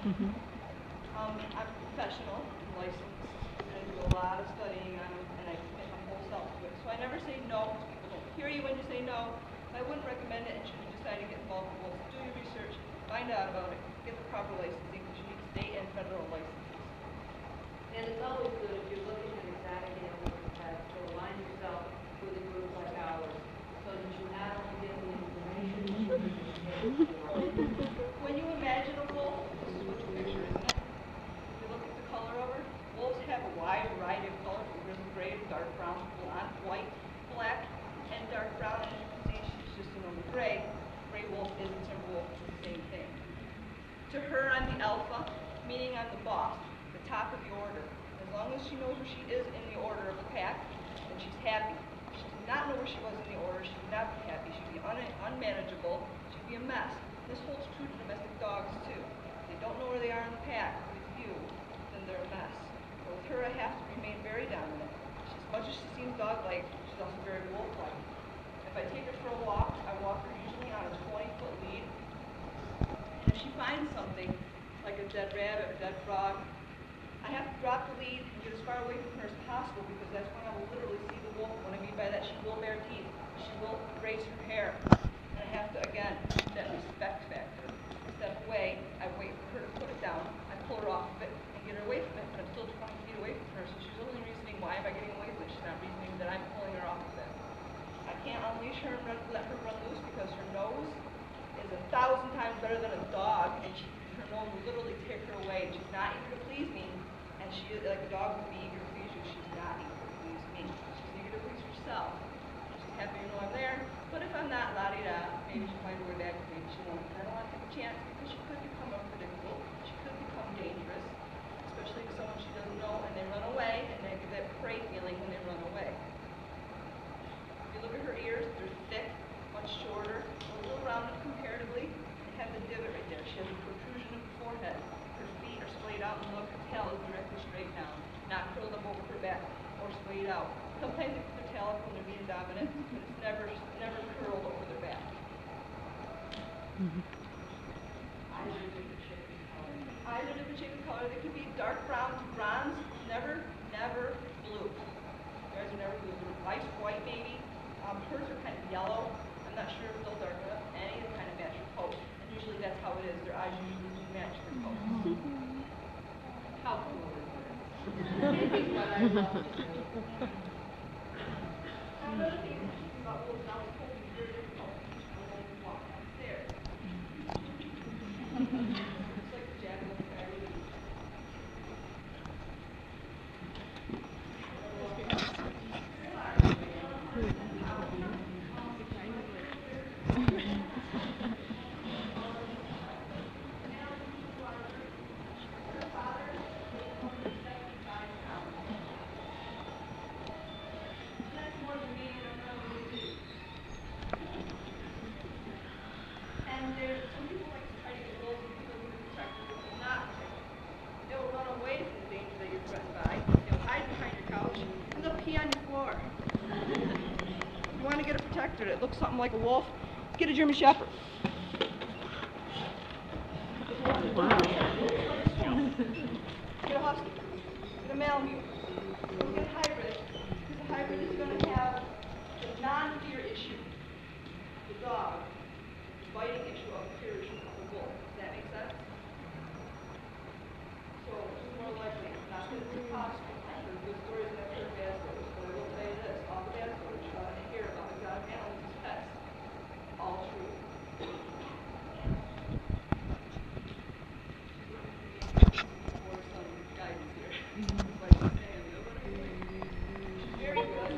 um, I'm a professional, I'm licensed, and I do a lot of studying on and I commit my whole self to it. So I never say no, because people don't hear you when you say no. I wouldn't recommend it, and should you decide to get involved with wolves, do your research, find out about it, get the proper licensing, because you need state and federal licenses. And it's always good if you're looking at exotic animals and pets to align yourself with a group like ours, so that you not only get the information, but you can pay for it. When you imagine a wolf, this is what you picture, isn't it? If you look at the color of her, wolves have a wide variety of colors, from grizzly gray to dark brown, blonde, white, black, and dark brown. And as you can see, she's just a normal gray. Gray wolf is a timber wolf, it's the same thing. To her, I'm the alpha, meaning I'm the boss, the top of the order. As long as she knows where she is in the order of the pack, then she's happy. If she did not know where she was in the order, she would not be happy. She'd be un- unmanageable. She'd be a mess. This holds true to domestic dogs too. If they don't know where they are in the pack with you, then they're a mess. But with her, I have to remain very dominant. She, as much as she seems dog-like, she's also very wolf-like. If I take her for a walk, I walk her usually on a 20-foot lead. And if she finds something, like a dead rabbit or dead frog, I have to drop the lead and get as far away from her as possible because that's when I will literally see the wolf. What I mean by that, she will bare teeth. She will raise her hair. And I have to, again, that respect factor. Step away, I wait for her to put it down. I pull her off of it and get her away from it, but I'm still 20 feet away from her. So she's only reasoning, why am I getting away from it? She's not reasoning that I'm pulling her off of it. I can't unleash her and run, let her run loose because her nose is a thousand times better than a dog, and she, her nose will literally take her away. And she's not eager to please me, and she like a dog would be eager to please you. She's not eager to please me. She's eager to please herself. She's happy to know I'm there. But if I'm not, la di da, maybe she'll find her way back to me. She won't. I chance because she could become unpredictable. She could become dangerous, especially if someone she doesn't know, and they run away, and they get that prey feeling when they run away. If you look at her ears, they're thick, much shorter, a little rounded comparatively, and have the divot right there. She has a protrusion of the forehead. Her feet are splayed out, and look, her tail is directly straight down, not curled up over her back or splayed out. Sometimes they put their tail when they're being dominant, but it's never, never curled over their back. Eyes are different shape and color. Eyes are different shape and color. They could be dark brown to bronze, never, never blue. Theirs are never blue. They're nice white maybe. Um, hers are kind of yellow. I'm not sure if they'll dark enough. Any of them kind of match their coat. And usually that's how it is. Their eyes usually do match their coat. How cool is it? This is I love to another thing that's about wolves, now it's cold, it's very difficult to teach a wolf to walk downstairs. It's like the jackal of the coyote. That's more than me and another would do. And there's, some people like to try to get wolves and people who protect them, but they're not protected. They'll run away from the danger that you're threatened by. They'll hide behind your couch, and they'll pee on your floor. If you want to get a that looks something like a wolf, get a German Shepherd. Get a husky. Get a Malamute. Don't get a hybrid, because a hybrid is going to have the non-fear issue, the dog, the biting issue of the fear issue of the wolf. Does that make sense? So it's more likely, not that it's impossible, there's good stories and I've heard bad stories, but I will say this, all the bad stories uh, I hear about exotic animals as pets, all true. For some guidance here. Like I'm saying, the other She's very good,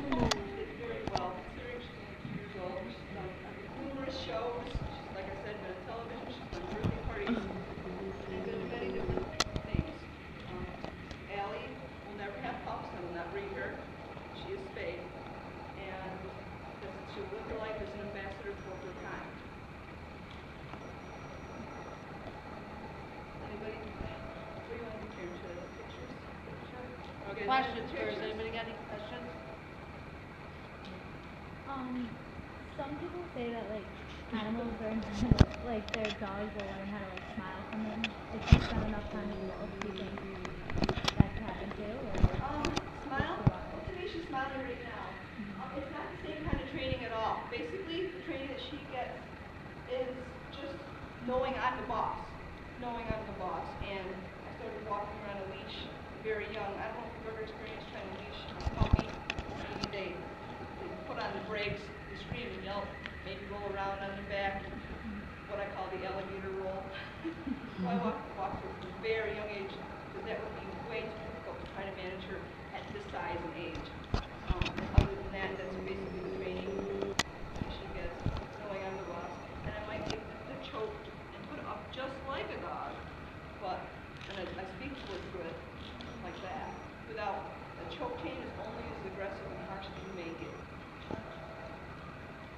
did very well, considering she's only two years old, she's done numerous shows, she's, like I said, been on television, she's done birthday parties, and been in many different things. Um, Allie will never have pups, I will not breed her, she is spayed, and this- she'll live her life as an ambassador for her kind. Anybody, what do you want to do here, show the pictures? Sure. Okay, Questions first, anybody got any questions? Um, some people say that like animals learn how to, like their dogs will learn how to like smile from them if you spend enough time in the wolf? Do you think that could happen too? Or Um, smile, well, today she's smiling right now. Um, it's not the same kind of training at all. Basically, the training that she gets is just knowing I'm the boss, knowing I'm the boss. And I started walking around a leash very young. I don't know if you've ever experienced trying to leash a puppy. Maybe they, they put on the brakes, they scream and yelp, maybe roll around on their back, what I call the alligator roll. so I walked, walked her from a very young age, because that would be way too difficult to try to manage her at this size and age. Um, other than that, that's basically the training that she gets, knowing I'm the boss. And I might take the, the choke and put it up just like a dog, but, and I, I speak to it through it, like that, without, a choke chain is only as aggressive and harsh as you make it.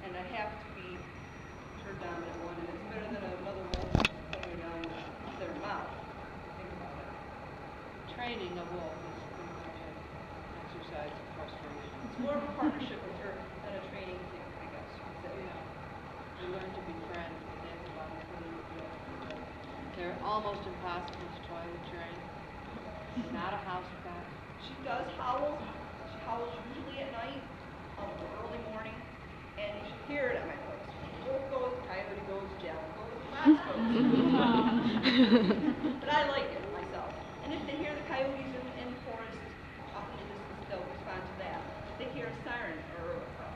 And I have to be her dominant one, and it's better than another wolf going down their mouth. Think about it. Training a wolf is pretty much an exercise of frustration. It's more of a partnership with her than a training thing, I guess. you could say. Yeah. You learn to be friends, but that's about as good as it gets. They're almost impossible to try to train. They're not a house pet. She does howl. She howls usually at night, um, or early morning, and you should hear it at my place. Wolf goes, coyote goes, jack goes, fox goes. but I like it myself. And if they hear the coyotes in, in the forest, off in the distance, they'll respond to that. If they hear a siren or a,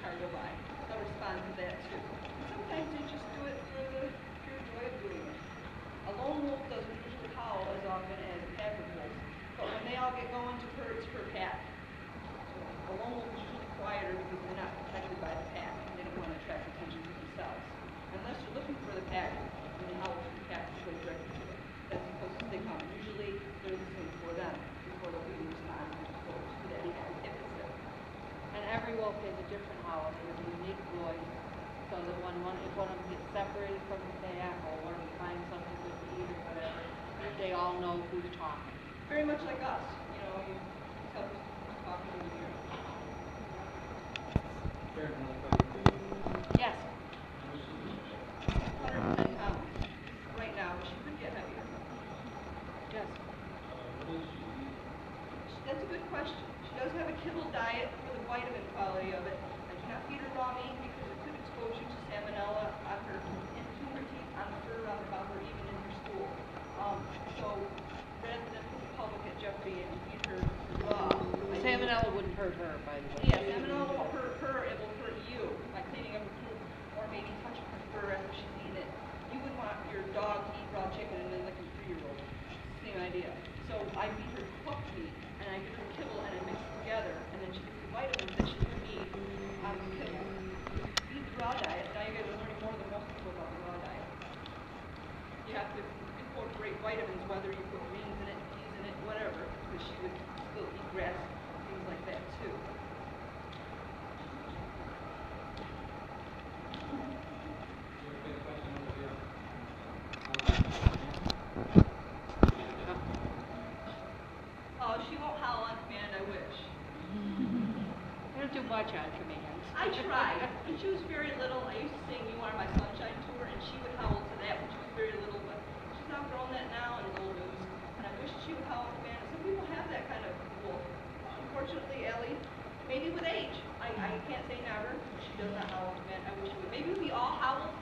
car go by, they'll respond to that too. Sometimes they just do it for the pure joy of doing it. A lone wolf doesn't usually howl as often as average wolves, but when they all get going to her, it's her pack. So a lone wolf is usually quieter because they're not protected by the pack, and they don't want to attract attention to themselves. Unless you're looking for the pack, when they howl for the pack, you go directly to it. That's the closest they come. Usually, they're listening for them before they'll even respond to to that pack, if it's there. And every wolf has a different howl, they have a unique voice, so that when one, if one of them gets separated from the pack, or one of them finds something good to eat or whatever, they all know who's talking. Very much like us, you know, you tell who's talking to you. Karen, another question. Yes, Hundred and ten pounds right now, but she could get heavier. yes. Uh, what does she eat? That's a good question. She does have a kibble diet for the vitamin quality of it. I do not feed her raw meat because it could expose you to salmonella on her, into her teeth, on the fur, on her mouth, or even in her stool. Um, so rather than put the public at jeopardy and feed her raw. I do- Salmonella wouldn't hurt her, by the way. Yeah, salmonella won't hurt her, it will hurt you by cleaning up her poop or maybe touching her fur after she's eaten it. You would want your dog to eat raw chicken and then lick a three-year-old. Same idea. So I feed her cooked meat and I give her kibble and I mix it together and then she gets the vitamins that she would need out of the kibble. Eat the raw diet, now you guys are learning more than most people about the raw diet. You have to incorporate vitamins, whether you put greens in it, peas in it, whatever, because she would still eat grass, like that too. Okay, question over here. Oh, she won't howl on command, I wish. You don't do much on command. I tried. When she was very little, I used to sing You Are My Sunshine to her, and she would howl to that when she was very little, but she's outgrown that now and is old news. And I wish she would howl on command. Some people have that kind of wolf. Unfortunately, Ellie, maybe with age. I, I can't say never. She does not howl on command. I wish she would. Maybe we all howl.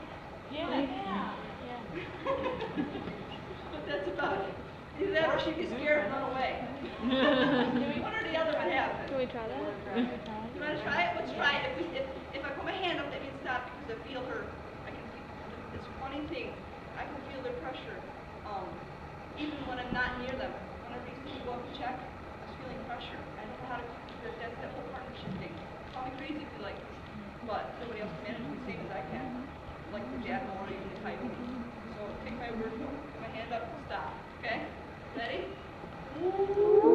Yeah. Yeah. yeah. but that's about it. Either that or she'd be scared and run away. One or the other would happen. Can we try that? Can we try it? You wanna try it? Let's try it. If, we, if, if I put my hand up, that means stop because I feel her. I can feel, it's a funny thing. I can feel their pressure, um, even when I'm not near them. When I recently go up to check, I was feeling pressure. I don't know how to, that, that's that whole partnership thing. Call me crazy if you like, but nobody else can manage me the same as I can. Like the jackal or even the coyote. So take my word for it. Put my hand up, stop, okay? Ready? She's